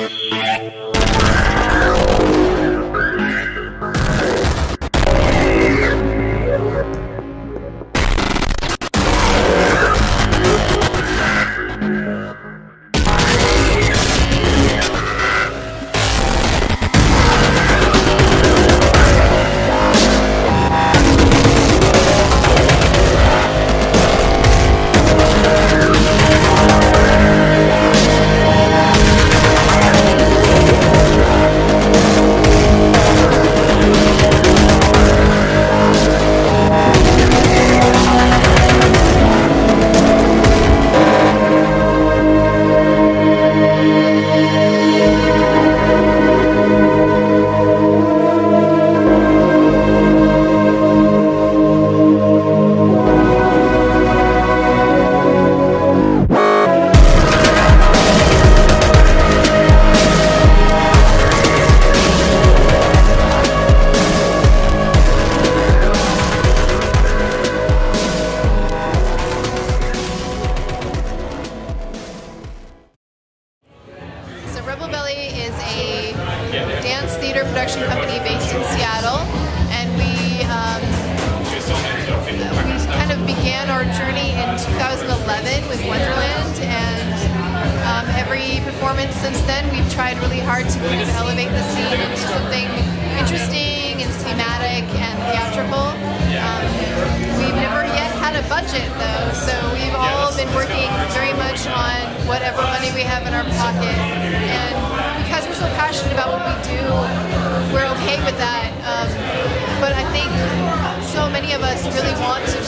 Yeah. Rebel Belly is a dance theater production company based in Seattle, and we um, we kind of began our journey in 2011 with Wonderland, and um, every performance since then we've tried really hard to kind of elevate the scene into something interesting and thematic and theatrical. Um, we've never yet had a budget though, so we have in our pocket. And because we're so passionate about what we do, we're okay with that. Um, but I think so many of us really want to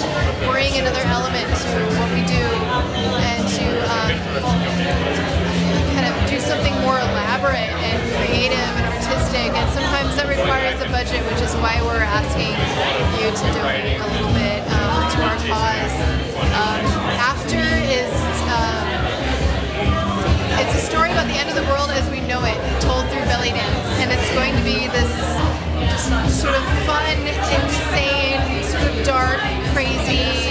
bring another element to what we do and to um, kind of do something more elaborate and creative and artistic. And sometimes that requires a budget, which is why we're asking you to donate a little bit it's going to be this sort of fun, insane, sort of dark, crazy,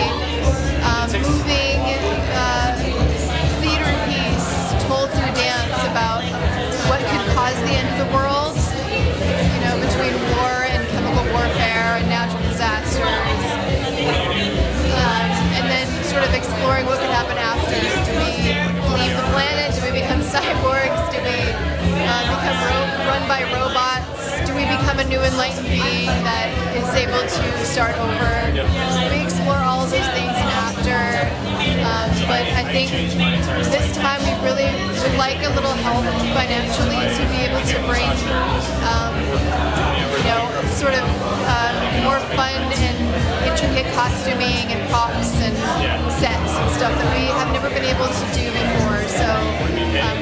that is able to start over. We explore all of these things after, um, but I think this time we really would like a little help financially to be able to bring, um, you know, sort of um, more fun and intricate costuming and props and sets and stuff that we have never been able to do before. So. Um,